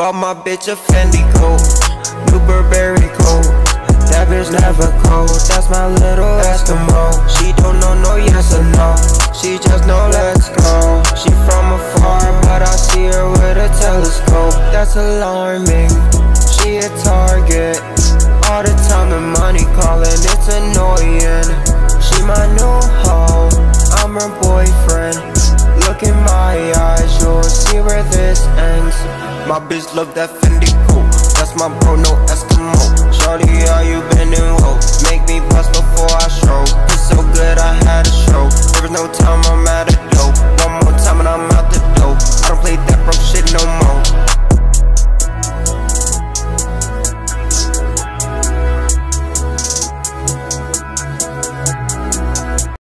Bought my bitch a Fendi coat, new Burberry coat. That bitch never cold, that's my little Eskimo. She don't know no yes or no, she just know let's go. She from afar, but I see her with a telescope. That's alarming, she a target. All the time the money calling, it's annoying. She my new hoe, I'm her boyfriend. Look in my eyes, you'll see. My bitch love that Fendi coat, that's my bro, no Eskimo.